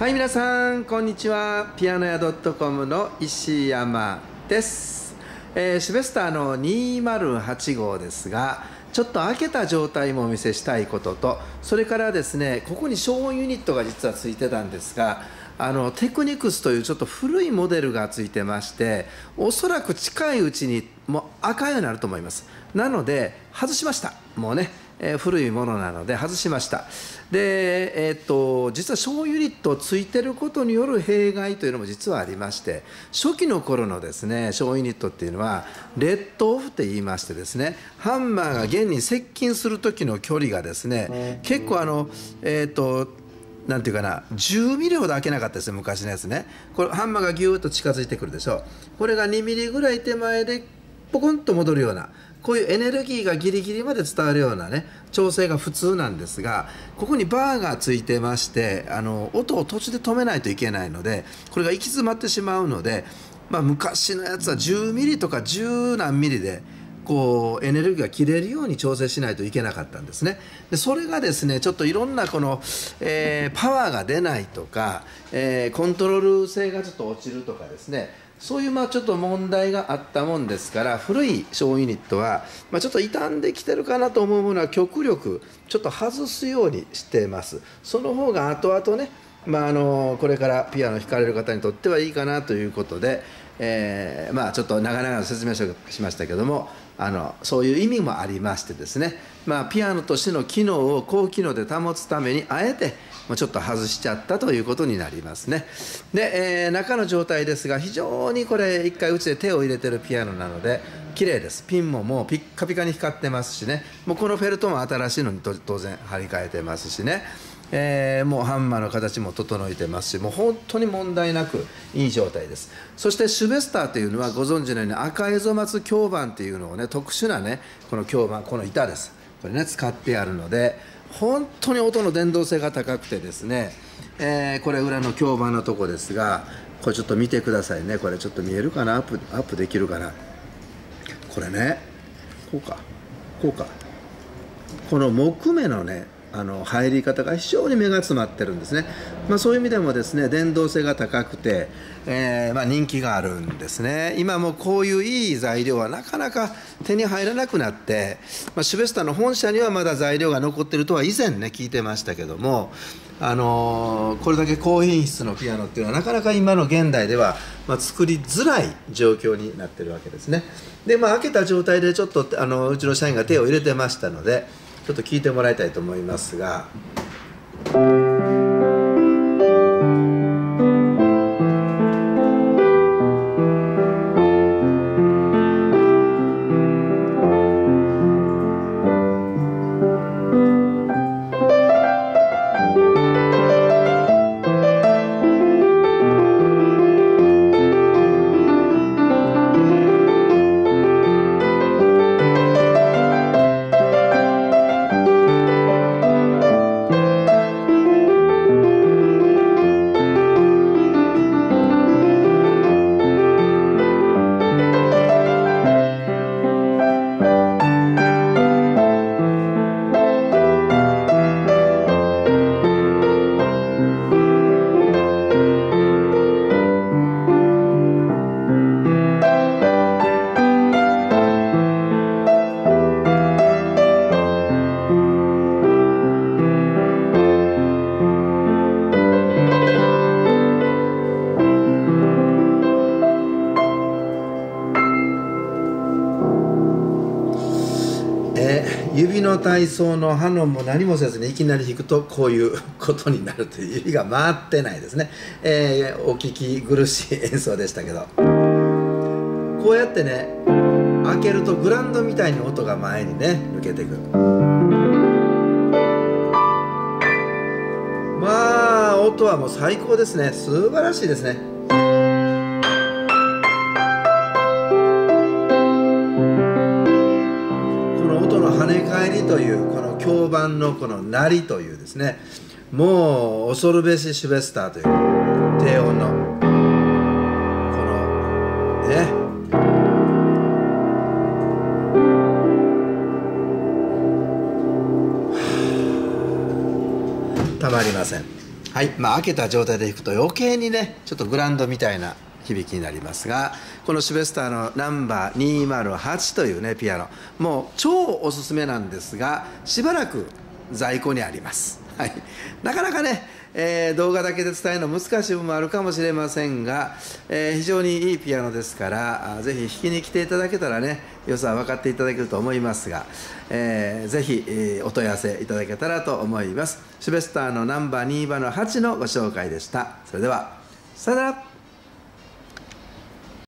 はい皆さんこんにちは。ピアノ屋 .com の石山です、えー、シベスターの208号ですがちょっと開けた状態もお見せしたいこととそれからですねここに消音ユニットが実はついてたんですがあのテクニクスというちょっと古いモデルがついてましておそらく近いうちにもう赤いようになると思います。なので外しました。もうねえー、古いものなので外しました。で、えー、っと実は小ユニットついてることによる弊害というのも実はありまして初期の頃のですね小ユニットっていうのはレッドオフって言いましてですねハンマーが弦に接近する時の距離がですね結構あのえー、っとなんていうかな10ミリほど開けなかったですよ昔のやつね。これハンマーがぎゅーっと近づいてくるでしょ。これが2ミリぐらい手前でポコンと戻るようなこういうエネルギーがギリギリまで伝わるようなね調整が普通なんですがここにバーがついてましてあの音を途中で止めないといけないのでこれが行き詰まってしまうので、まあ、昔のやつは10ミリとか10何ミリでこうエネルギーが切れるように調整しないといけなかったんですね。でそれがですねちょっといろんなこの、えー、パワーが出ないとか、えー、コントロール性がちょっと落ちるとかですねそういうまあちょっと問題があったもんですから古い小ユニットは、まあ、ちょっと傷んできてるかなと思うものは極力ちょっと外すようにしてます。その方が後々ね、まあ、あのこれからピアノ弾かれる方にとってはいいかなということで、えー、まあちょっと長々説明しましたけどもあのそういう意味もありましてですね、まあ、ピアノとしての機能を高機能で保つためにあえてちょっと外しちゃったということになりますね。で、えー、中の状態ですが非常にこれ一回うちで手を入れてるピアノなので綺麗です。ピンももうピッカピカに光ってますしね。もうこのフェルトも新しいのに当然張り替えてますしね。えー、もうハンマーの形も整えてますしもう本当に問題なくいい状態です。そしてシュベスターというのはご存知のように赤エゾマツ響板っていうのをね特殊なねこの響板この板です。これね使ってあるので本当に音の伝導性が高くてですね、えー、これ裏の響板のとこですがこれちょっと見てくださいね。これちょっと見えるかな？アップアップできるかな？これねこうかこうか。この木目のねあの入り方が非常に目が詰まってるんですね、まあ、そういう意味でもですね伝導性が高くて、えー、まあ、人気があるんですね。今もこういういい材料はなかなか手に入らなくなって、まあ、シュベスタの本社にはまだ材料が残ってるとは以前ね聞いてましたけどもあのー、これだけ高品質のピアノっていうのはなかなか今の現代では、ま作りづらい状況になってるわけですね。でまあ開けた状態でちょっとあのうちの社員が手を入れてましたのでちょっと聞いてもらいたいと思いますが。指の体操のハノンも何もせずにいきなり弾くとこういうことになるという指が回ってないですね、えー、お聞き苦しい演奏でしたけど。こうやってね開けるとグランドみたいに音が前にね抜けてく。るまあ音はもう最高ですね。素晴らしいですね。というこの響板のこの鳴りというですね。もう恐るべしシュベスターという低音のこのね。たまりません。はいまあ開けた状態で弾くと余計にねちょっとグランドみたいな響きになりますがこのシュベスターのナンバー208というねピアノ。もう超おすすめなんですがしばらく在庫にあります、はい、なかなかね、えー、動画だけで伝えるの難しい部分もあるかもしれませんが、えー、非常にいいピアノですからぜひ弾きに来ていただけたらね良さは分かっていただけると思いますが、えー、ぜひ、えー、お問い合わせいただけたらと思います。シュベスターのナンバー2番の8のご紹介でした。それではさよなら。